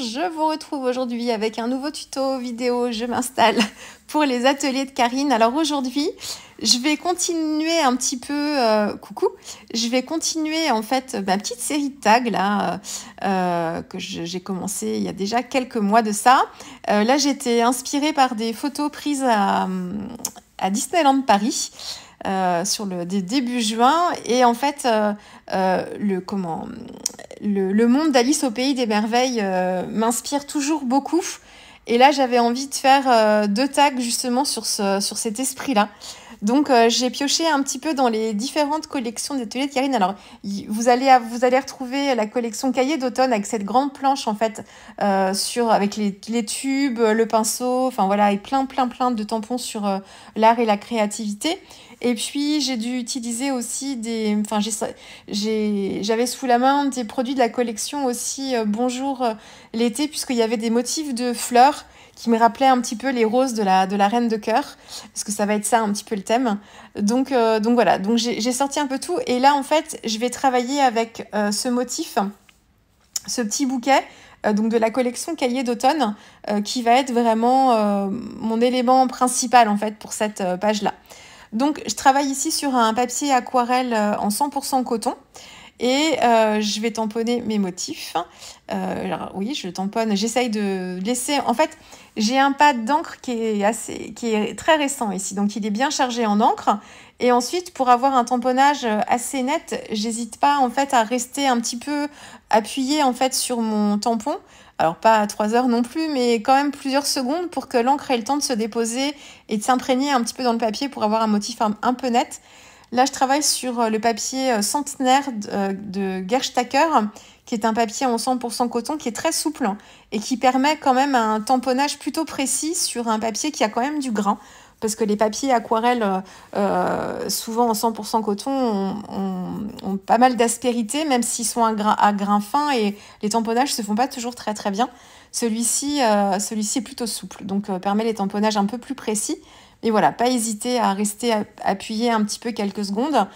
je vous retrouve aujourd'hui avec un nouveau tuto vidéo. Je m'installe pour les ateliers de Karine. Alors aujourd'hui, je vais continuer un petit peu, euh, coucou, je vais continuer en fait ma petite série de tags là euh, que j'ai commencé il y a déjà quelques mois de ça. Euh, là, j'étais inspirée par des photos prises à, à Disneyland Paris. Euh, sur le début juin et en fait euh, euh, le comment le, monde d'Alice au pays des merveilles m'inspire toujours beaucoup. Et là j'avais envie de faire deux tags justement sur ce sur cet esprit donc j'ai pioché un petit peu dans les différentes collections d'ateliers de Karine. Alors vous allez vous allez retrouver la collection cahier d'automne avec cette grande planche en fait sur avec les, tubes, le pinceau, enfin voilà et plein plein plein de tampons sur l'art et la créativité. Et puis, j'ai dû utiliser aussi des. Enfin, j'avais sous la main des produits de la collection aussi euh, Bonjour euh, l'été, puisqu'il y avait des motifs de fleurs qui me rappelaient un petit peu les roses de la, de la reine de cœur, parce que ça va être ça un petit peu le thème. Donc, euh, donc voilà, donc j'ai sorti un peu tout. Et là, en fait, je vais travailler avec ce motif, ce petit bouquet. donc de la collection cahier d'automne qui va être vraiment mon élément principal en fait pour cette page là. Donc, je travaille ici sur un papier aquarelle euh, en 100% coton. Et euh, je vais tamponner mes motifs. Euh, alors, oui, je tamponne. J'essaye de laisser. En fait, j'ai un pad d'encre qui est assez, qui est très récent ici, donc il est bien chargé en encre. Et ensuite, pour avoir un tamponnage assez net, j'hésite pas en fait à rester un petit peu appuyé en fait sur mon tampon alors pas à 3 heures non plus, mais quand même plusieurs secondes pour que l'encre ait le temps de se déposer et de s'imprégner un petit peu dans le papier pour avoir un motif un, peu net. Là, je travaille sur euh, le papier euh, centenaire euh, de Gerstacker, qui est un papier en 100% coton qui est très souple et qui permet quand même un tamponnage plutôt précis sur un papier qui a quand même du grain parce que les papiers aquarelles, souvent en 100% coton, ont, pas mal d'aspérité, même s'ils sont à grain, fin et les tamponnages se font pas toujours très très bien. Celui-ci celui est plutôt souple, donc permet les tamponnages un peu plus précis. Mais voilà, pas hésiter à rester appuyé un petit peu quelques secondes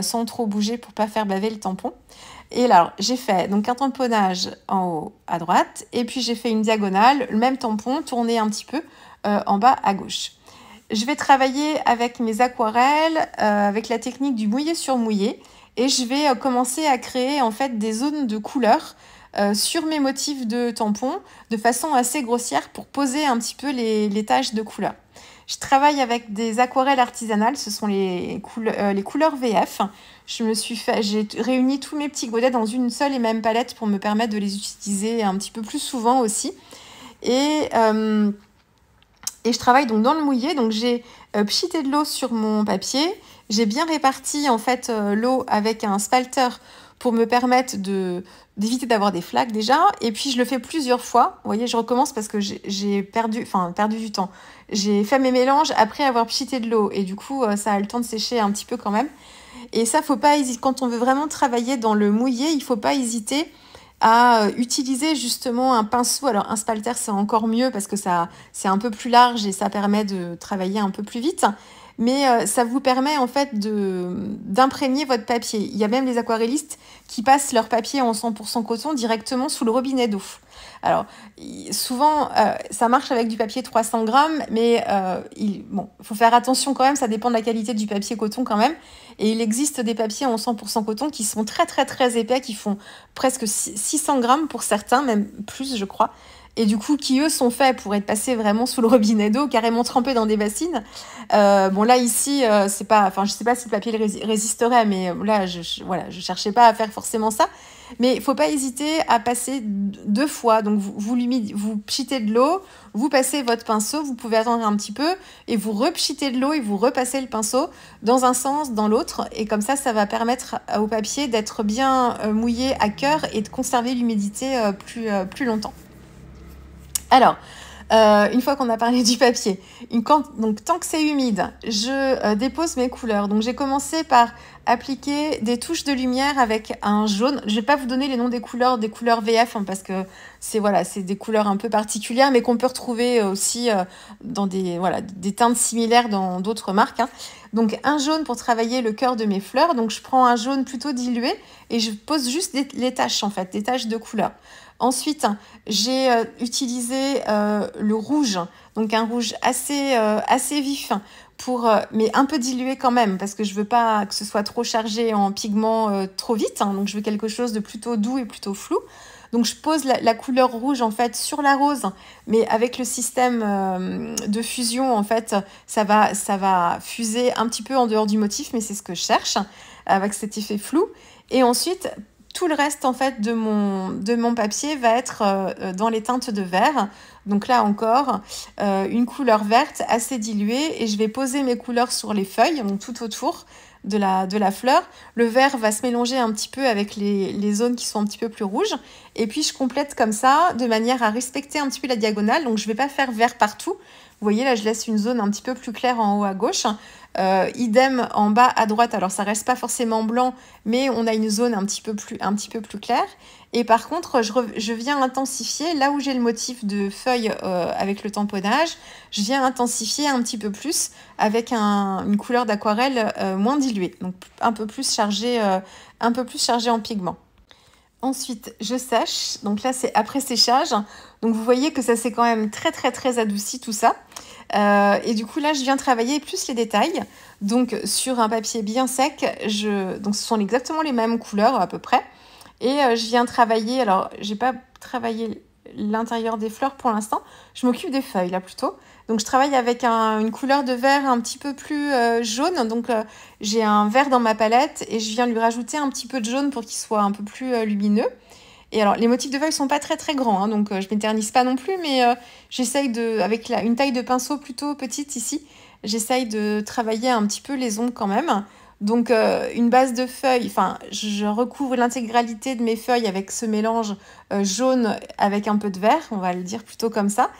sans trop bouger pour pas faire baver le tampon. Et là, j'ai fait donc un tamponnage en haut à droite et puis j'ai fait une diagonale, le même tampon tourné un petit peu en bas à gauche. Je vais travailler avec mes aquarelles, euh, avec la technique du mouillé sur mouillé. Et je vais euh, commencer à créer en fait des zones de couleurs euh, sur mes motifs de tampons de façon assez grossière pour poser un petit peu les, les taches de couleurs. Je travaille avec des aquarelles artisanales, ce sont les, les couleurs VF. Je me suis fait, j'ai réuni tous mes petits godets dans une seule et même palette pour me permettre de les utiliser un petit peu plus souvent aussi. Et et je travaille donc dans le mouillé. Donc j'ai euh, pchité de l'eau sur mon papier. J'ai bien réparti en fait euh, l'eau avec un spalter pour me permettre de d'éviter d'avoir des flaques déjà. Et puis je le fais plusieurs fois. Vous voyez, je recommence parce que j'ai perdu, enfin perdu du temps. J'ai fait mes mélanges après avoir pchité de l'eau et du coup euh, ça a le temps de sécher un petit peu quand même. Et ça, faut pas hésiter. Quand on veut vraiment travailler dans le mouillé, il faut pas hésiter à euh, utiliser justement un pinceau. Alors un spalter c'est encore mieux parce que ça c'est un peu plus large et ça permet de travailler un peu plus vite. Mais euh, ça vous permet en fait d'imprégner votre papier. Il y a même les aquarellistes qui passent leur papier en 100% coton directement sous le robinet d'eau. Alors, souvent, euh, ça marche avec du papier 300 grammes, mais euh, il faut faire attention quand même, ça dépend de la qualité du papier coton quand même. Et il existe des papiers en 100% coton qui sont très très très épais, qui font presque 600 grammes pour certains, même plus je crois et du coup qui eux sont faits pour être passés vraiment sous le robinet d'eau, carrément trempés dans des bassines. Euh, bon là ici euh, c'est pas, enfin je sais pas si le papier résisterait, mais euh, là je, je, voilà je cherchais pas à faire forcément ça. Mais il faut pas hésiter à passer deux fois. Donc vous vous, vous pchitez de l'eau, vous passez votre pinceau, vous pouvez attendre un petit peu et vous repchitez de l'eau et vous repassez le pinceau dans un sens, dans l'autre. Et comme ça, ça va permettre au papier d'être bien mouillé à cœur et de conserver l'humidité plus, plus longtemps. Alors, euh, une fois qu'on a parlé du papier, tant que c'est humide, je euh, dépose mes couleurs. Donc j'ai commencé par appliquer des touches de lumière avec un jaune. Je vais pas vous donner les noms des couleurs, des couleurs VF, hein, parce que c'est voilà, des couleurs un peu particulières, mais qu'on peut retrouver aussi euh, dans des teintes similaires dans d'autres marques. Hein. Donc un jaune pour travailler le cœur de mes fleurs. Donc je prends un jaune plutôt dilué et je pose juste les taches en fait, des taches de couleur. Ensuite, j'ai utilisé le rouge, donc un rouge assez, assez vif pour, mais un peu dilué quand même, parce que je veux pas que ce soit trop chargé en pigment trop vite. Hein. donc je veux quelque chose de plutôt doux et plutôt flou. Donc je pose la, couleur rouge en fait sur la rose, mais avec le système euh, de fusion en fait, ça va fuser un petit peu en dehors du motif, mais c'est ce que je cherche avec cet effet flou. Et ensuite, tout le reste en fait de mon, papier va être euh, dans les teintes de vert. Donc là encore, euh, une couleur verte assez diluée et je vais poser mes couleurs sur les feuilles, donc tout autour de la, de la fleur. Le vert va se mélanger un petit peu avec les, les, zones qui sont un petit peu plus rouges. Et puis je complète comme ça, de manière à respecter un petit peu la diagonale. Donc je ne vais pas faire vert partout. Vous voyez là, je laisse une zone un petit peu plus claire en haut à gauche. Euh, idem en bas à droite, alors ça reste pas forcément blanc, mais on a une zone un petit peu plus, claire. Et par contre, je, viens intensifier là où j'ai le motif de feuille euh, avec le tamponnage, je viens intensifier un petit peu plus avec une couleur d'aquarelle euh, moins diluée, donc un peu plus chargée, un peu plus chargée en pigment. Ensuite, je sèche. Donc là, c'est après séchage. Donc vous voyez que ça s'est quand même très très très adouci tout ça. Euh, et du coup, là, je viens travailler plus les détails. Donc, sur un papier bien sec, je... donc ce sont exactement les mêmes couleurs à peu près. Et euh, je viens travailler, alors, j'ai pas travaillé l'intérieur des fleurs pour l'instant. Je m'occupe des feuilles là plutôt. Donc je travaille avec une couleur de vert un petit peu plus euh, jaune. Donc j'ai un vert dans ma palette et je viens lui rajouter un petit peu de jaune pour qu'il soit un peu plus lumineux. Et alors, les motifs de feuilles sont pas très très grands, hein, donc euh, je m'éternise pas non plus, mais euh, j'essaye de, avec une taille de pinceau plutôt petite ici, j'essaye de travailler un petit peu les ombres quand même. Donc, euh, une base de feuilles, enfin, je recouvre l'intégralité de mes feuilles avec ce mélange jaune avec un peu de vert, on va le dire plutôt comme ça.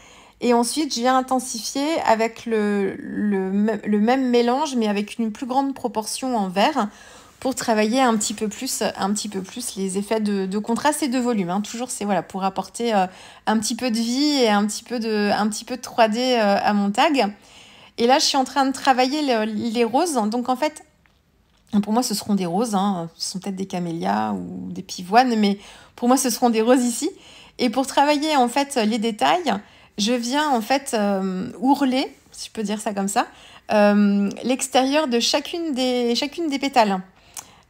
Et ensuite, je viens intensifier avec le, le, même mélange, mais avec une plus grande proportion en vert pour travailler un petit peu plus, un petit peu plus les effets de, contraste et de volume. Hein. Toujours, c'est voilà, pour apporter euh, un petit peu de vie et un petit peu de, un petit peu de 3D euh, à mon tag. Et là, je suis en train de travailler les, roses. Donc, en fait, pour moi, ce seront des roses. Hein. Ce sont peut-être des camélias ou des pivoines, mais pour moi, ce seront des roses ici. Et pour travailler, en fait, les détails, je viens, en fait, euh, ourler, si je peux dire ça comme ça, l'extérieur de chacune des, chacune des pétales.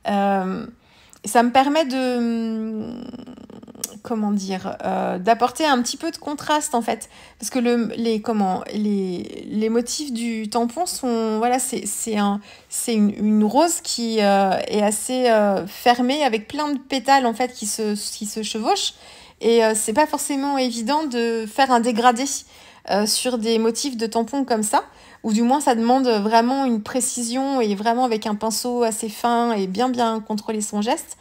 Euh, ça me permet de comment dire euh, d'apporter un petit peu de contraste en fait. Parce que le, les comment les, les motifs du tampon sont voilà c'est c'est un c'est une, une, rose qui euh, est assez fermée avec plein de pétales en fait qui se qui se chevauchent. Et c'est pas forcément évident de faire un dégradé sur des motifs de tampon comme ça. Ou du moins ça demande vraiment une précision et vraiment avec un pinceau assez fin et bien bien contrôler son geste.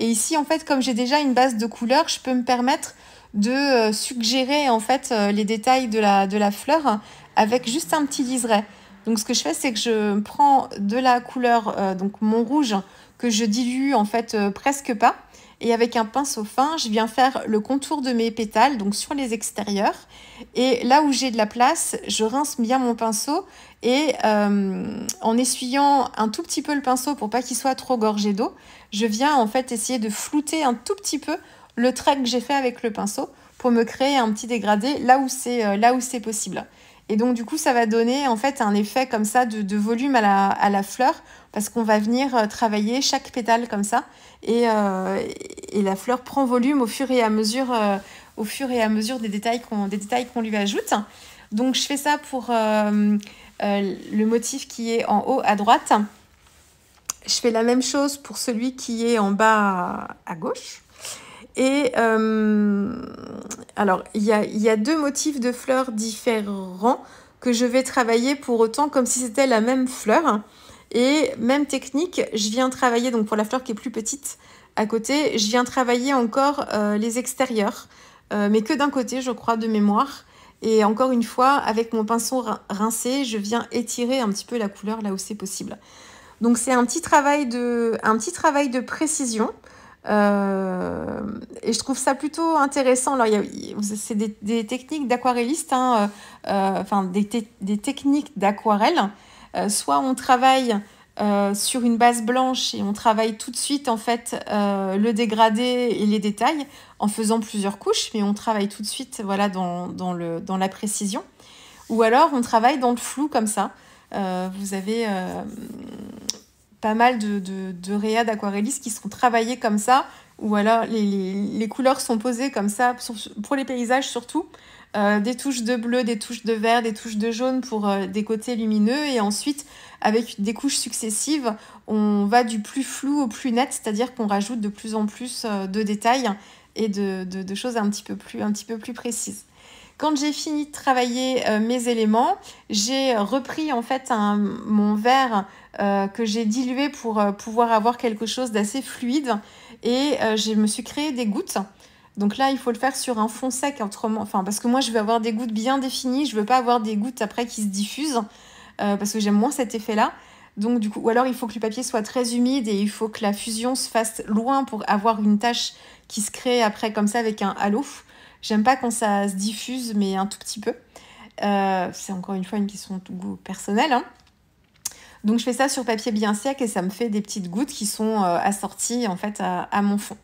Et ici, en fait, comme j'ai déjà une base de couleurs, je peux me permettre de euh, suggérer en fait euh, les détails de la, fleur avec juste un petit liseré. Donc ce que je fais, c'est que je prends de la couleur, euh, donc mon rouge, que je dilue en fait presque pas, et avec un pinceau fin, je viens faire le contour de mes pétales, donc sur les extérieurs. Et là où j'ai de la place, je rince bien mon pinceau et euh, en essuyant un tout petit peu le pinceau pour pas qu'il soit trop gorgé d'eau, je viens en fait essayer de flouter un tout petit peu le trait que j'ai fait avec le pinceau pour me créer un petit dégradé là où c'est euh, là où c'est possible. Et donc du coup, ça va donner en fait un effet comme ça de, volume à la, à la, fleur parce qu'on va venir euh, travailler chaque pétale comme ça et, euh, et, la fleur prend volume au fur et à mesure, euh, au fur et à mesure des détails qu'on des détails qu'on lui ajoute. Donc je fais ça pour le motif qui est en haut à droite. Je fais la même chose pour celui qui est en bas à gauche. Et euh, alors, il y a, deux motifs de fleurs différents que je vais travailler pour autant comme si c'était la même fleur. Et même technique, je viens travailler, donc pour la fleur qui est plus petite à côté, je viens travailler encore euh, les extérieurs, euh, mais que d'un côté, je crois, de mémoire. Et encore une fois, avec mon pinceau rincé, je viens étirer un petit peu la couleur là où c'est possible. Donc c'est un un petit travail de précision. Euh, et je trouve ça plutôt intéressant. Alors, c'est des, techniques d'aquarelliste, hein, euh, euh, enfin des, techniques d'aquarelle. soit on travaille sur une base blanche et on travaille tout de suite en fait le dégradé et les détails en faisant plusieurs couches, mais on travaille tout de suite voilà dans, dans, le, dans la précision. Ou alors on travaille dans le flou comme ça. vous avez pas mal de, de, de qui sont travaillés comme ça, où alors les, les, les, couleurs sont posées comme ça, pour les paysages surtout. Euh, des touches de bleu, des touches de vert, des touches de jaune pour euh, des côtés lumineux. Et ensuite, avec des couches successives, on va du plus flou au plus net, c'est-à-dire qu'on rajoute de plus en plus euh, de détails et de, de, de, choses un petit peu plus, un petit peu plus précises. Quand j'ai fini de travailler mes éléments, j'ai repris en fait mon verre euh, que j'ai dilué pour euh, pouvoir avoir quelque chose d'assez fluide et euh, je me suis créé des gouttes. Donc là, il faut le faire sur un fond sec, autrement, enfin parce que moi je veux avoir des gouttes bien définies, je veux pas avoir des gouttes après qui se diffusent parce que j'aime moins cet effet-là. Donc du coup, ou alors il faut que le papier soit très humide et il faut que la fusion se fasse loin pour avoir une tache qui se crée après comme ça avec un halo. J'aime pas quand ça se diffuse, mais un tout petit peu. c'est encore une fois une question de goût personnel. Hein. Donc je fais ça sur papier bien sec et ça me fait des petites gouttes qui sont euh, assorties en fait à, mon fond.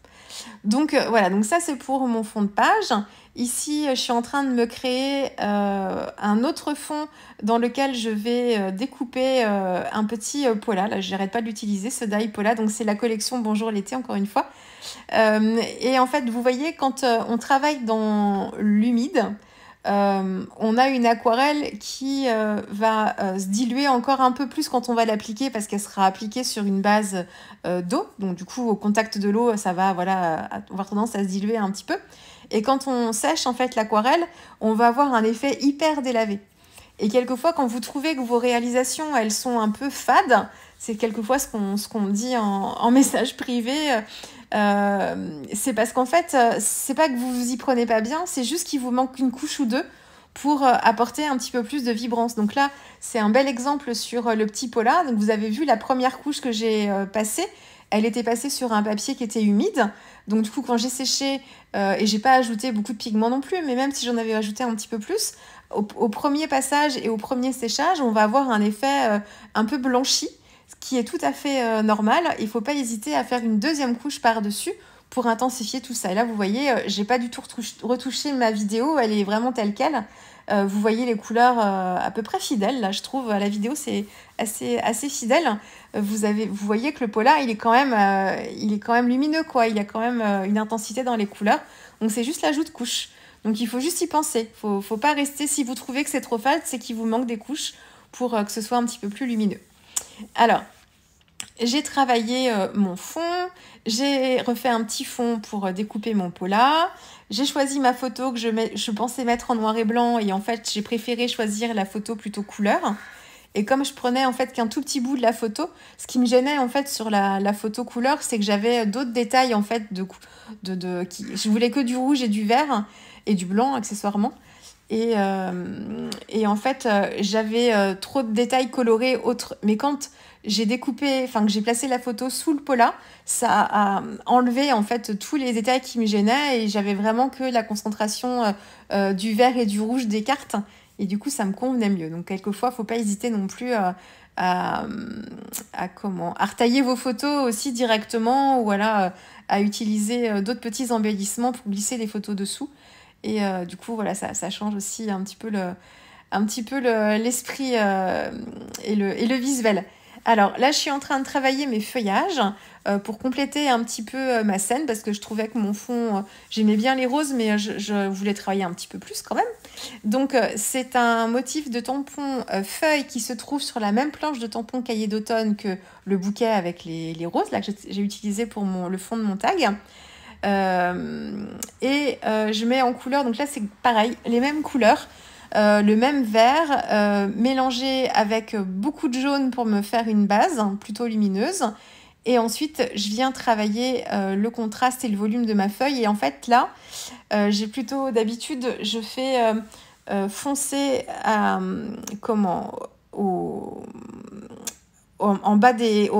Donc euh, voilà, donc ça c'est pour mon fond de page. Ici, je suis en train de me créer euh, un autre fond dans lequel je vais découper un petit pola. Là, je n'arrête pas de l'utiliser, ce die pola. Donc, c'est la collection Bonjour l'été, encore une fois. et en fait, vous voyez, quand on travaille dans l'humide, euh, on a une aquarelle qui euh, va euh, se diluer encore un peu plus quand on va l'appliquer parce qu'elle sera appliquée sur une base d'eau. Donc du coup, au contact de l'eau, ça va voilà, avoir tendance à se diluer un petit peu. Et quand on sèche en fait l'aquarelle, on va avoir un effet hyper délavé. Et quelquefois, quand vous trouvez que vos réalisations, elles sont un peu fades, c'est quelquefois ce qu'on dit en, message privé. Euh, c'est parce qu'en fait, euh, c'est pas que vous vous y prenez pas bien, c'est juste qu'il vous manque une couche ou deux pour euh, apporter un petit peu plus de vibrance. Donc là, c'est un bel exemple sur le petit pola. Donc vous avez vu la première couche que j'ai passée, elle était passée sur un papier qui était humide. Donc du coup, quand j'ai séché, et j'ai pas ajouté beaucoup de pigments non plus, mais même si j'en avais ajouté un petit peu plus, au, premier passage et au premier séchage, on va avoir un effet un peu blanchi qui est tout à fait euh, normal. Il faut pas hésiter à faire une deuxième couche par-dessus pour intensifier tout ça. Et là, vous voyez, euh, j'ai pas du tout retouché ma vidéo, elle est vraiment telle qu'elle. Euh, vous voyez les couleurs à peu près fidèles. Là, je trouve la vidéo c'est assez assez fidèle. vous avez, vous voyez que le polar il est quand même, il est quand même lumineux quoi. Il a quand même une intensité dans les couleurs. Donc c'est juste l'ajout de couches. Donc il faut juste y penser. Faut faut pas rester. Si vous trouvez que c'est trop fade, c'est qu'il vous manque des couches pour que ce soit un petit peu plus lumineux. Alors, j'ai travaillé euh, mon fond, j'ai refait un petit fond pour euh, découper mon pola, j'ai choisi ma photo que je, je, pensais mettre en noir et blanc et en fait j'ai préféré choisir la photo plutôt couleur. Et comme je prenais en fait qu'un tout petit bout de la photo, ce qui me gênait en fait sur la, photo couleur, c'est que j'avais d'autres détails en fait de, de, de qui, je voulais que du rouge et du vert et du blanc accessoirement. Et, euh, et en fait, j'avais trop de détails colorés autres. Mais quand j'ai découpé, enfin que j'ai placé la photo sous le pola, ça a enlevé en fait tous les détails qui me gênaient et j'avais vraiment que la concentration euh, euh, du vert et du rouge des cartes et du coup ça me convenait mieux. Donc quelquefois, faut pas hésiter non plus à, à, comment, à retailler vos photos aussi directement ou voilà à utiliser euh, d'autres petits embellissements pour glisser les photos dessous. Et du coup voilà ça, ça change aussi un petit peu le un petit peu l'esprit et, le, et le visuel. Alors là, je suis en train de travailler mes feuillages euh, pour compléter un petit peu euh, ma scène parce que je trouvais que mon fond, euh, j'aimais bien les roses, mais je, voulais travailler un petit peu plus quand même. Donc c'est un motif de tampon feuille qui se trouve sur la même planche de tampon cahier d'automne que le bouquet avec les, roses là que j'ai utilisé pour le fond de mon tag. Et je mets en couleur, donc là c'est pareil, les mêmes couleurs. Euh, le même vert euh, mélangé avec beaucoup de jaune pour me faire une base plutôt lumineuse. Et ensuite, je viens travailler euh, le contraste et le volume de ma feuille. Et en fait, là, j'ai plutôt d'habitude, je fais foncer à, comment, au, en bas des,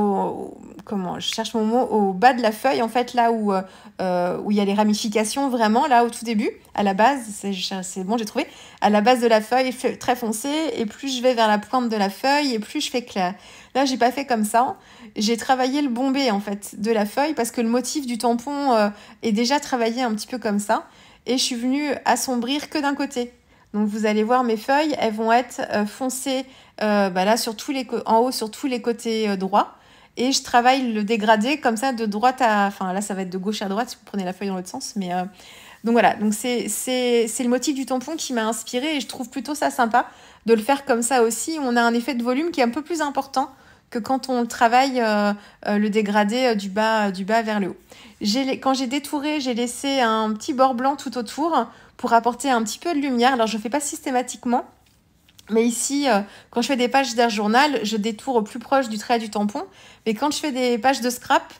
comment je cherche mon mot au bas de la feuille en fait là où euh, où il y a les ramifications vraiment là au tout début à la base c'est bon j'ai trouvé à la base de la feuille très foncé et plus je vais vers la pointe de la feuille et plus je fais clair. Là j'ai pas fait comme ça. J'ai travaillé le bombé en fait de la feuille parce que le motif du tampon euh, est déjà travaillé un petit peu comme ça et je suis venue assombrir que d'un côté. Donc vous allez voir mes feuilles elles vont être euh, foncées bah là sur tous les en haut sur tous les côtés droits et je travaille le dégradé comme ça de droite à... Enfin là ça va être de gauche à droite si vous prenez la feuille dans l'autre sens. Mais euh, donc voilà, donc c'est le motif du tampon qui m'a inspiré et je trouve plutôt ça sympa de le faire comme ça aussi. On a un effet de volume qui est un peu plus important que quand on travaille euh, euh, le dégradé du, bas, du bas vers le haut. Quand j'ai détouré, j'ai laissé un petit bord blanc tout autour pour apporter un petit peu de lumière. Alors je ne fais pas systématiquement, mais ici, euh, quand je fais des pages d'air journal, je détourne au plus proche du trait du tampon. Mais quand je fais des pages de scrap,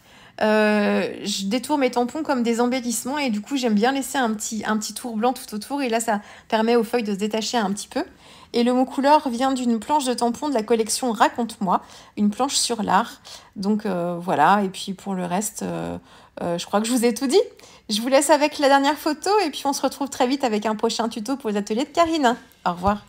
euh, je détourne mes tampons comme des embellissements et du coup j'aime bien laisser un petit, un petit tour blanc tout autour et là ça permet aux feuilles de se détacher un petit peu. Et le mot couleur vient d'une planche de tampons de la collection Raconte-moi, une planche sur l'art. Donc euh, voilà, et puis pour le reste, je crois que je vous ai tout dit. Je vous laisse avec la dernière photo et puis on se retrouve très vite avec un prochain tuto pour les ateliers de Karine. Au revoir.